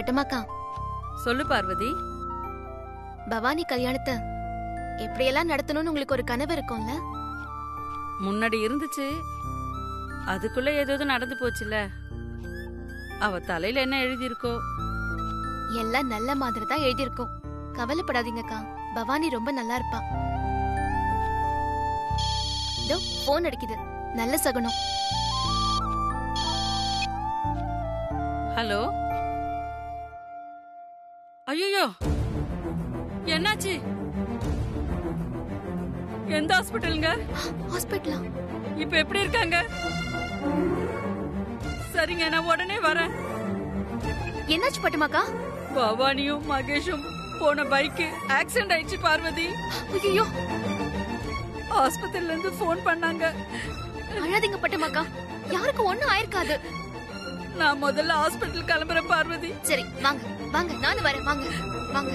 பட்டமாக்கா. சொல்லு பார்வதி. பவானி கல்யாணத்தை எப்படியெல்லாம் நடத்தணும்னு உங்களுக்கு ஒரு கனவு இருக்கும்ல? முன்னாடி இருந்துச்சு. அதுக்குள்ள ஏதோ நடந்து போச்சுல அவ தலையில என்ன எழுதியிருக்கோ? எல்லாம் நல்ல மாதிரி தான் எழுதியிருக்கும். கவலைப்படாதீங்கக்கா. பவானி ரொம்ப நல்லா இருப்பா. இதோ போன் அடிக்குது. நல்ல சகுனம். ஹலோ? ஐயோ என்னாச்சு? எந்த ஹாஸ்பிட்டலுங்க? ஹாஸ்பிட்டலா? இப்ப எப்படி இருக்காங்க? சரிங்க நான் உடனே வரேன். என்னாச்சு பட்டமாக்கா? பவானியும் மகேஷும் போன பைக்கு ஆக்சிடென்ட் ஆயிடுச்சு பார்வதி. ஐயோ ஆஸ்பத்திரில இருந்து ஃபோன் பண்ணாங்க. அழாதீங்க பட்டமாக்கா. யாருக்கும் ஒண்ணும் ஆயிருக்காது. நான் முதல்ல ஹாஸ்பிட்டல் கிளம்புறேன் பார்வதி. சரி வாங்க வாங்க நானும் வரேன் வாங்க வாங்க.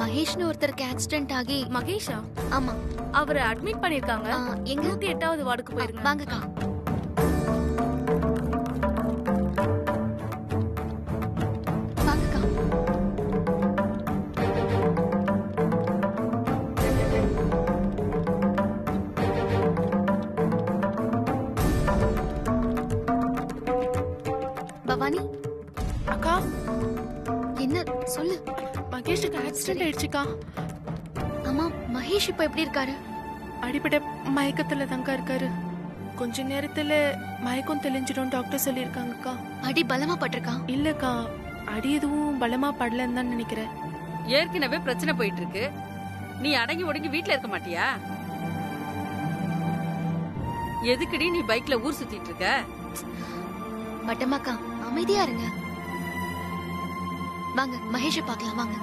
மகேஷ்னு ஒருத்தருக்கு ஆக்சிடென்ட் ஆகி மகேஷா? ஆமா. அவரை அட்மிட் பண்ணிருக்காங்க எங்க? எட்டாவது வார்டுக்கு போயிருங்க. வாங்கக்கா. பவானி? அக்கா? என்ன? சொல்லு. மகேஷுக்கு ஆக்சிடென்ட் ஆயிடுச்சுக்கா. ஆமா மகேஷ் இப்ப எப்படி இருக்காரு? அடிபட மயக்கத்துல தாங்க இருக்காரு. கொஞ்ச நேரத்துல மயக்கம் தெளிஞ்சிடும் டாக்டர் சொல்லியிருக்காங்கக்கா. அடி பலமா பட்டிருக்கா? இல்லக்கா அடி எதுவும் பலமா படலன்னு தான் நினைக்கிறேன். ஏற்கனவே பிரச்சனை போயிட்டு இருக்கு நீ அடங்கி ஒடுங்கி வீட்ல இருக்க மாட்டியா? எதுக்குடி நீ பைக்ல ஊர் சுத்திட்டு இருக்க? பட்டமாக்கா அமைதியா இருங்க. வாங்க மகேஷ பார்க்கலாம் வாங்க.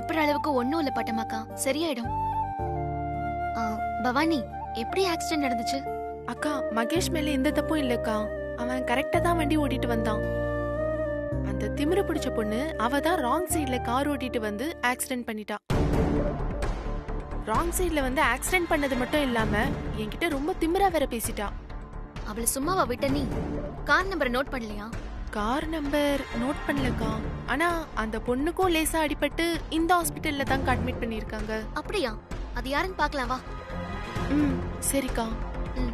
பயப்படுற அளவுக்கு ஒண்ணும் இல்ல பட்டமாக்கா சரியாயிடும். ஆ, பவானி எப்படி ஆக்சிடென்ட் நடந்துச்சு? அக்கா மகேஷ் மேல எந்த தப்பும் இல்லக்கா. அவன் கரெக்டா தான் வண்டி ஓட்டிட்டு வந்தான். அந்த திமிரு பிடிச்ச பொண்ணு அவ தான் ராங் சைடுல கார் ஓட்டிட்டு வந்து ஆக்சிடென்ட் பண்ணிட்டா. ராங் சைடுல வந்து ஆக்சிடென்ட் பண்ணது மட்டும் இல்லாம என்கிட்ட ரொம்ப திமிரா வேற பேசிட்டா. அவளை சும்மாவா விட்ட நீ? கார் நம்பரை நோட் பண்ணலையா? கார் நம்பர் நோட் பண்ணலக்கா. ஆனா அந்த பொண்ணுக்கும் லேசா அடிபட்டு இந்த ஹாஸ்பிட்டல்ல தான் அட்மிட் பண்ணிருக்காங்க அப்படியா? அது யாருன்னு பார்க்கலாம் வா. ம் சரிக்கா. ம்.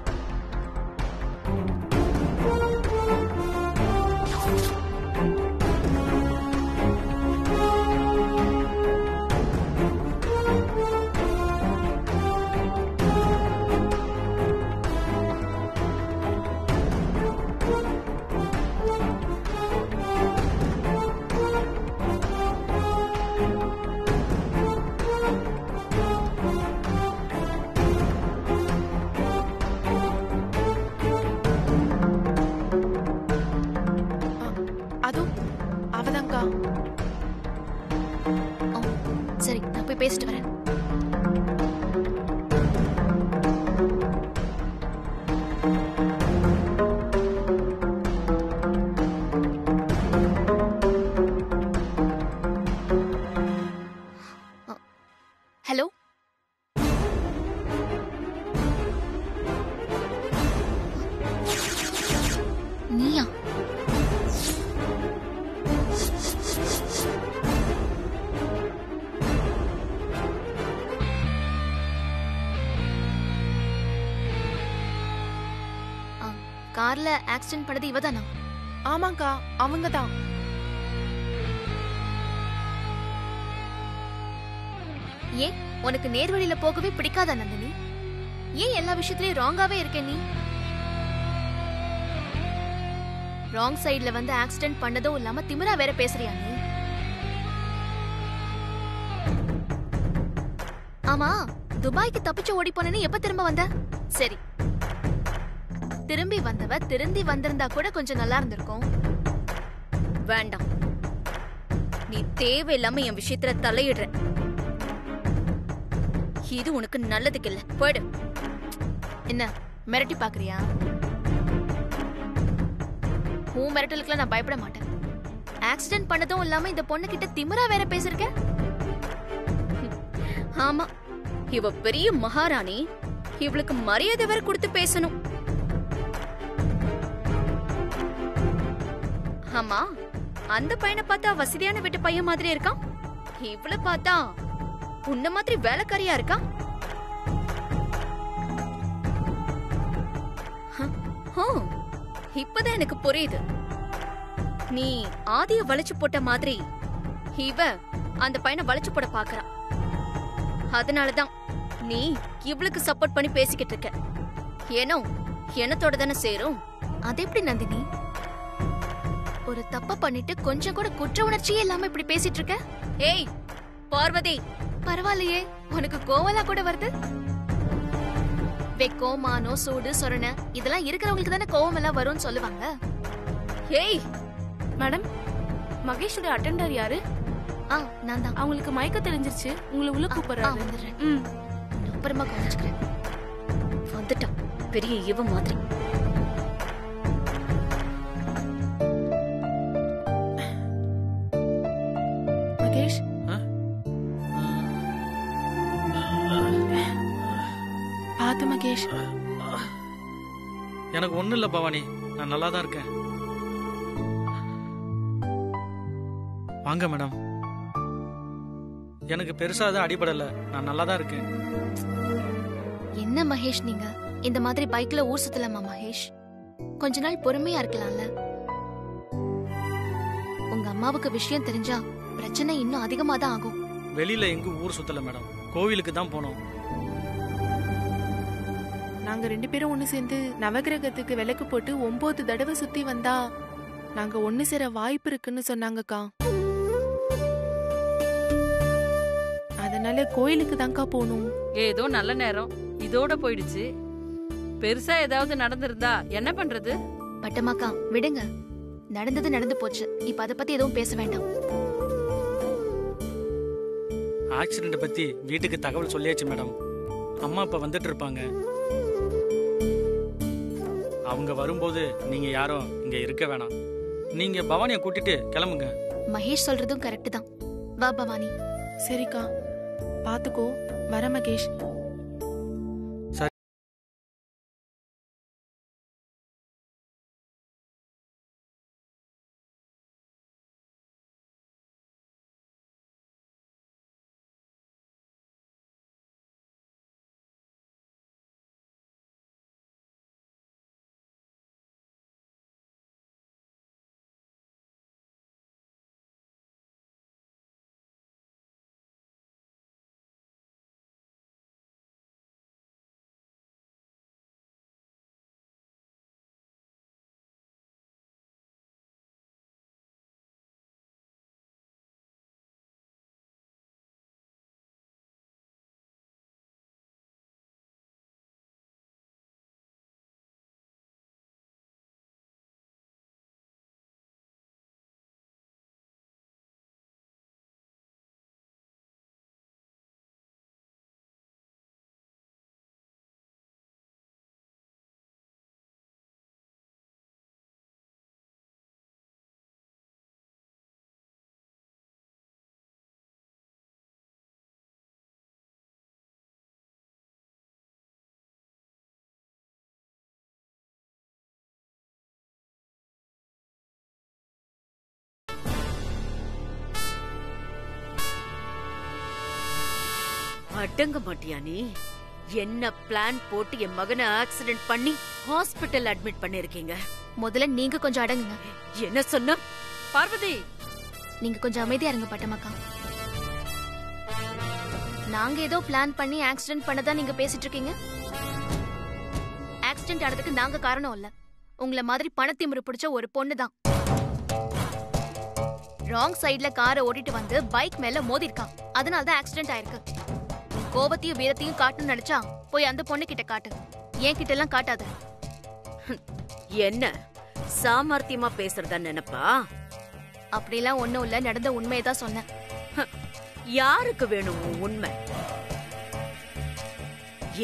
பேசிட்டு வரேன். கார்ல ஆக்சிடென்ட் பண்ணது இவ தானா ஆமாக்கா அவங்க தான் ஏன் உனக்கு நேர்வழியில போகவே பிடிக்காதா நந்தினி? ஏன் எல்லா விஷயத்திலயும் ராங்காவே இருக்க நீ? ராங் சைடுல வந்து ஆக்சிடென்ட் பண்ணதும் இல்லாம திமிரா வேற பேசுறியா நீ? ஆமா துபாய்க்கு தப்பிச்சு ஓடி போனேன்னு எப்ப திரும்ப வந்த? சரி திரும்பி வந்தவ திருந்தி வந்திருந்தா கூட கொஞ்சம் நல்லா இருந்திருக்கும். வேண்டாம். நீ தேவையில்லாம என் விஷயத்துல தலையிடுற. இது உனக்கு நல்லதுக்கு இல்ல. போயிடு. என்ன மிரட்டி பாக்குறியா? உன் மிரட்டலுக்குலாம் நான் பயப்பட மாட்டேன். ஆக்சிடென்ட் பண்ணதும் இல்லாம இந்த பொண்ணு கிட்ட திமிரா வேற பேசிருக்க? ஆமா. இவ பெரிய மகாராணி. இவளுக்கு மரியாதை வேற கொடுத்து பேசணும். ஆமா. அந்த பையனை பார்த்தா வசதியான வீட்டு பையன் மாதிரி இருக்கான். இவ்வளவு பார்த்தா உன்ன மாதிரி வேலைக்காரியா இருக்கா ஹோ, இப்பதான் எனக்கு புரியுது. நீ ஆதிய வளைச்சு போட்ட மாதிரி இவ அந்த பையனை வளைச்சு போட பாக்குறா. அதனாலதான் நீ இவளுக்கு சப்போர்ட் பண்ணி பேசிக்கிட்டு இருக்க. ஏனோ எனத்தோட தானே சேரும். அது எப்படி நந்தினி? ஒரு தப்ப பண்ணிட்டு கொஞ்சம் கூட குற்ற உணர்ச்சியே இல்லாம இப்படி பேசிட்டு இருக்க? ஏய் பார்வதி. பரவாயில்லையே. உனக்கு கோவலா கூட வருது? வெக்கம் மானம் சூடு சொரண இதெல்லாம் இருக்கிறவங்களுக்கு தானே கோவம் எல்லாம் வரும்னு சொல்லுவாங்க. ஏய். மேடம் மகேஷோட அட்டெண்டர் யாரு? ஆ நான் தான் அவங்களுக்கு மயக்க தெரிஞ்சிருச்சு உங்களை உள்ள கூப்பிடுறாரு. வந்துடுறேன். ம். அப்புறமா கவனிச்சுக்கிறேன். வந்துட்டான். பெரிய இவ மாதிரி. மகேஷ். எனக்கு ஒண்ணும் இல்ல பவானி. நான் நல்லா தான் இருக்கேன். வாங்க மேடம். எனக்கு பெருசா எதுவும் அடிபடல. நான் நல்லா தான் இருக்கேன். என்ன மகேஷ் நீங்க? இந்த மாதிரி பைக்ல ஊர் சுத்தலாமா மகேஷ்? கொஞ்ச நாள் பொறுமையா இருக்கலாம்ல. உங்க அம்மாவுக்கு விஷயம் தெரிஞ்சா பிரச்சனை இன்னும் அதிகமா தான் ஆகும். வெளியில எங்கும் ஊர் சுத்தல மேடம். கோவிலுக்கு தான் போனோம். நாங்க ரெண்டு பேரும் ஒண்ணு சேர்ந்து நவகிரகத்துக்கு விளக்கு போட்டு ஒன்பது தடவை சுத்தி வந்தா நாங்க ஒண்ணு சேர வாய்ப்பு இருக்குன்னு சொன்னாங்கக்கா. அதனால கோயிலுக்கு தான்க்கா போகணும். ஏதோ நல்ல நேரம். இதோட போயிடுச்சு. பெருசா ஏதாவது நடந்திருந்தா என்ன பண்றது? பட்டமாக்கா விடுங்க. நடந்தது நடந்து போச்சு. இப்ப அத பத்தி எதுவும் பேச வேண்டாம். ஆக்சிடென்ட் பத்தி வீட்டுக்கு தகவல் சொல்லியாச்சு மேடம் அம்மா அப்பா வந்துட்டு இருப்பாங்க. அவங்க வரும்போது நீங்க யாரும் இங்க இருக்க வேணாம். நீங்க பவானியை கூட்டிட்டு கிளம்புங்க. மகேஷ் சொல்றதும் கரெக்ட் தான். வா பவானி. சரிக்கா. பாத்துக்கோ. வர மகேஷ். அடங்க மாட்டியா நீ? என்ன பிளான் போட்டு என் மகனை ஆக்சிடென்ட் பண்ணி ஹாஸ்பிட்டல் அட்மிட் பண்ணிருக்கீங்க? முதல்ல நீங்க கொஞ்சம் அடங்குங்க. என்ன சொன்ன? பார்வதி! நீங்க கொஞ்சம் அமைதியா இருங்க பட்டமாக்கா. நாங்க ஏதோ பிளான் பண்ணி ஆக்சிடென்ட் பண்ணதா நீங்க பேசிட்டு இருக்கீங்க ஆக்சிடென்ட் ஆனதுக்கு நாங்க காரணம் இல்ல. உங்கள மாதிரி பணத்திமுறை பிடிச்ச ஒரு பொண்ணு தான் ராங் சைடுல காரை ஓட்டிட்டு வந்து பைக் மேல மோதி இருக்கான் அதனால தான் ஆக்சிடென்ட் ஆயிருக்கு. கோபத்தையும் வீரத்தையும் காட்டணும்னு நினைச்சா போய் அந்த பொண்ணு கிட்ட. காட்டு என் கிட்ட எல்லாம் காட்டாத. என்ன? சாமர்த்தியமா பேசுறதா நினைப்பா? அப்படிலாம் ஒண்ணும் இல்ல. நடந்த உண்மையை தான் சொன்னேன். யாருக்கு வேணும் உண்மை?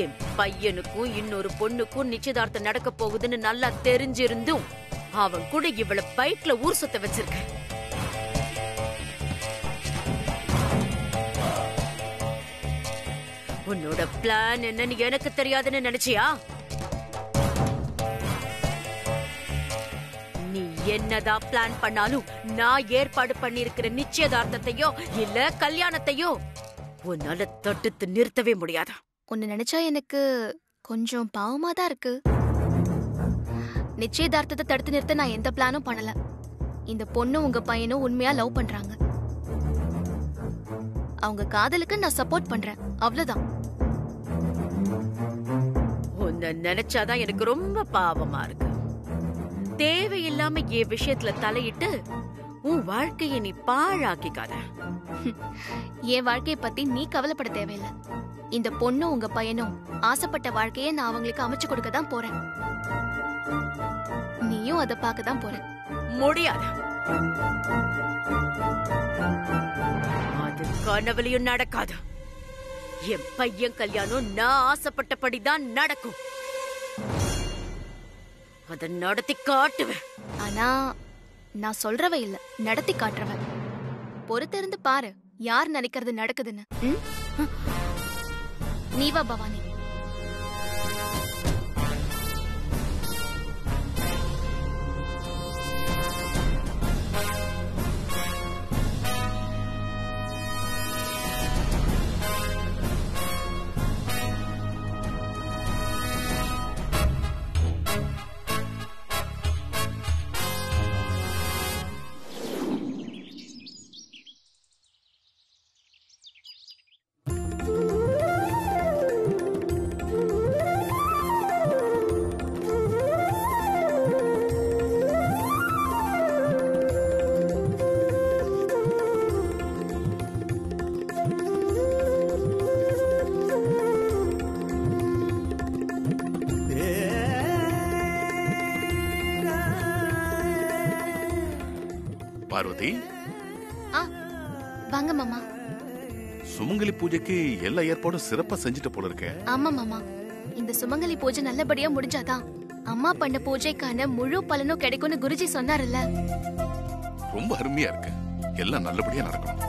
என் பையனுக்கும் இன்னொரு பொண்ணுக்கும் நிச்சயதார்த்தம் நடக்க போகுதுன்னு நல்லா தெரிஞ்சிருந்தும் அவன் கூட இவள பைக்ல ஊர் சுத்த வச்சிருக்க உன்னோட பிளான் என்னன்னு எனக்கு தெரியாதுன்னு நினைச்சியா? நீ என்னதான் பிளான் பண்ணாலும் நான் ஏற்பாடு பண்ணிருக்கிற நிச்சயதார்த்தத்தையோ இல்ல கல்யாணத்தையோ உன்னால தடுத்து நிறுத்தவே முடியாதா. உன்னை நினைச்சா எனக்கு கொஞ்சம் பாவமா தான் இருக்கு. நிச்சயதார்த்தத்தை தடுத்து நிறுத்த நான் எந்த பிளானும் பண்ணல. இந்த பொண்ணு உங்க பையனும் உண்மையா லவ் பண்றாங்க. அவங்க காதலுக்கு நான் சப்போர்ட் பண்றேன். அவ்வளவுதான். நினைச்சாதான் எனக்கு ரொம்ப பாவமா இருக்கு. தேவையில்லாம என் விஷயத்துல தலையிட்டு உன் வாழ்க்கைய நீ பாழாக்கிக்காத. என் வாழ்க்கைய பத்தி நீ கவலைப்பட தேவையில்லை. இந்த பொண்ணும் உங்க பையனும் ஆசைப்பட்ட வாழ்க்கையை நான் அவங்களுக்கு அமைச்சு கொடுக்க தான் போறேன். நீயும் அதை பார்க்க தான் போற. முடியாது. அது கனவுலயும் நடக்காது. என் பையன் கல்யாணம் நான் ஆசைப்பட்டபடிதான் நடக்கும். அதை நடத்தி காட்டுவேன். ஆனா நான் சொல்றவ இல்ல. நடத்தி காட்டுறவ. பொறுத்திருந்து பாரு யார் நினைக்கிறது நடக்குதுன்னு. நீவா பவானி. பார்வதி. ஆ வாங்க மாமா. சுமங்கலி பூஜைக்கு எல்லா ஏற்பாடும் சிறப்பா செஞ்சுட்டு போல இருக்க. ஆமா மாமா. இந்த சுமங்கலி பூஜை நல்லபடியா முடிஞ்சாதான் அம்மா பண்ண பூஜைக்கான முழு பலனும் கிடைக்கும்னு குருஜி சொன்னார்ல ரொம்ப அருமையா இருக்கு. எல்லாம் நல்லபடியா நடக்கணும்.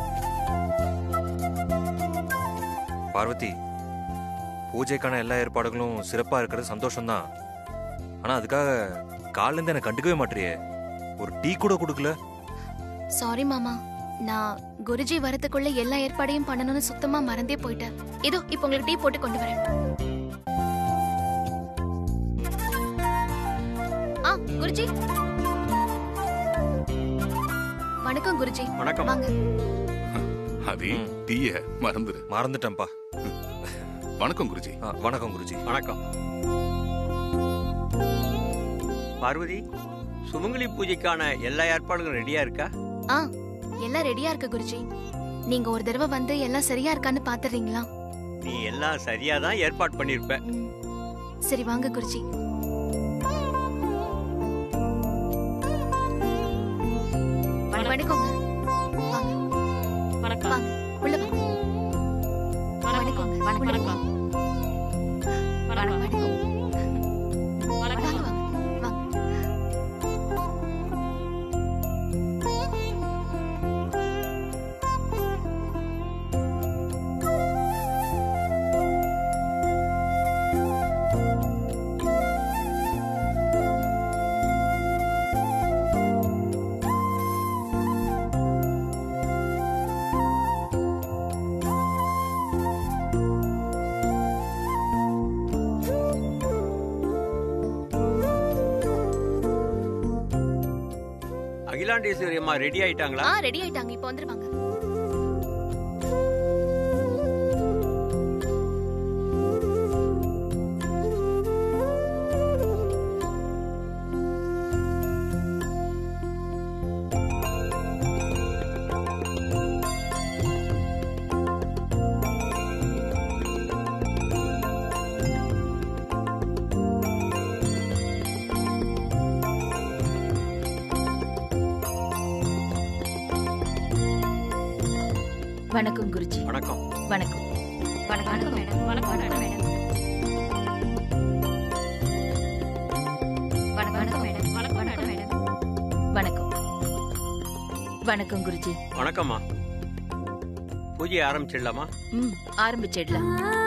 பார்வதி பூஜைக்கான எல்லா ஏற்பாடுகளும் சிறப்பா இருக்கிறது சந்தோஷம்தான். ஆனா அதுக்காக காலையில இருந்து எனக்கு கண்டுக்கவே மாட்டியே ஒரு டீ கூட கொடுக்கல. சாரி மாமா. நான் குருஜி வரதுக்குள்ள எல்லா ஏற்பாடையும் பண்ணணும்னு சுத்தமா மறந்தே போயிட்டேன். இதோ இப்போ உங்களுக்கு டீ போட்டு கொண்டு வரேன். ஆ குருஜி. வணக்கம் குருஜி. வணக்கம். வாங்க. அது. டீய மறந்துரு. மறந்துட்டேன்ப்பா. வணக்கம் குருஜி. வணக்கம் குருஜி. வணக்கம். பார்வதி சுமங்கலி பூஜைக்கான எல்லா ஏற்பாடுகளும் ரெடியா இருக்கா? ஆ எல்லாம் ரெடியா இருக்கு குருஜி. நீங்க ஒரு தடவை வந்து எல்லாம் சரியா இருக்கான்னு பாத்துறீங்களா? நீ எல்லாம் சரியா தான் ஏற்பாடு பண்ணிருப்ப. சரி வாங்க குருஜி. வணக்கங்க அகிலாண்டேஸ்வரி அம்மா ரெடி ஆயிட்டாங்களா? ரெடி ஆயிட்டாங்க. இப்போ வந்துருவாங்க. வணக்கம் குருஜி. வணக்கம். வணக்கம். வணக்கம் மேடம். வணக்கம் மேடம். வணக்கம் மேடம். வணக்கம் மேடம். வணக்கம். வணக்கம் குருஜி. வணக்கம்மா. பூஜையை ஆரம்பிச்சிடலாமா? ம் ஆரம்பிச்சிடலாம்.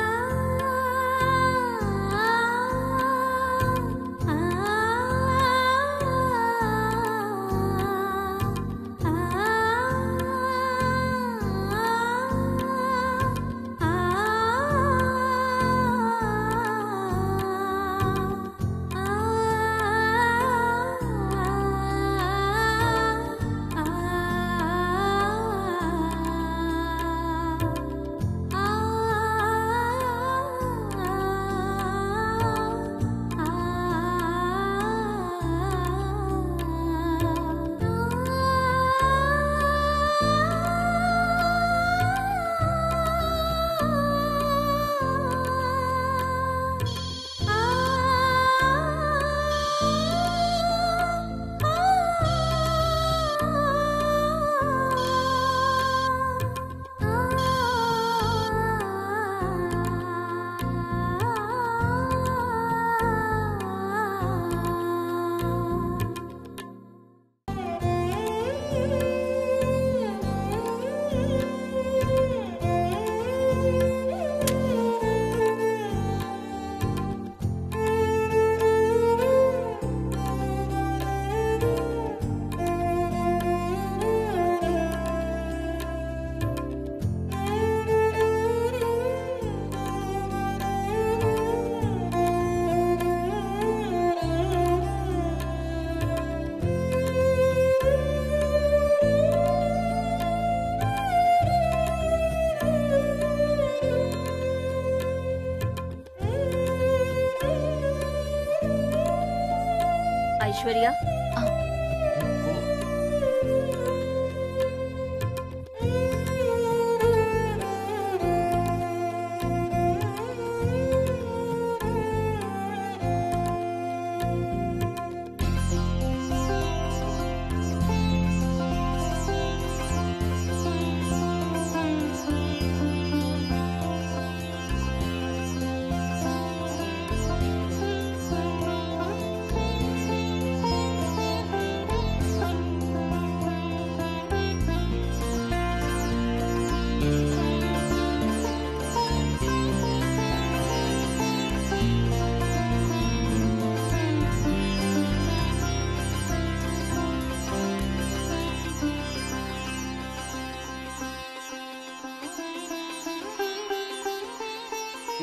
ऐश्वर्या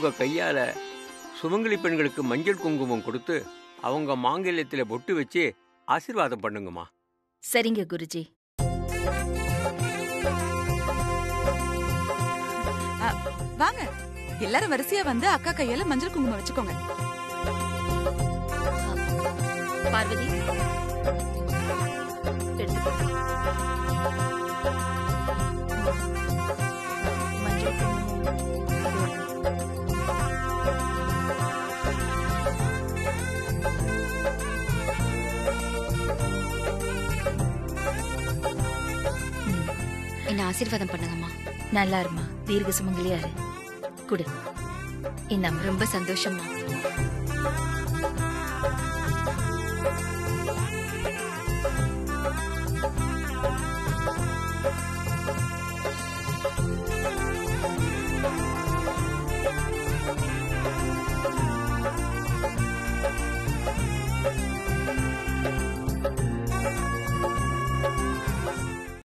உங்க கையால சுமங்கலி பெண்களுக்கு மஞ்சள் குங்குமம் கொடுத்து அவங்க மாங்கல்யத்துல பொட்டு வச்சு ஆசீர்வாதம் பண்ணுங்கம்மா. சரிங்க குருஜி. வாங்க. எல்லாரும் வரிசையா வந்து அக்கா கையால மஞ்சள் குங்குமம் வச்சுக்கோங்க. பார்வதி. எடுத்துக்கோ. என்ன ஆசீர்வாதம் பண்ணுங்கம்மா. நல்லா இருமா தீர்க்க சுமங்கலியா இரு. குடு. இந்தாம்மா ரொம்ப சந்தோஷம்மா.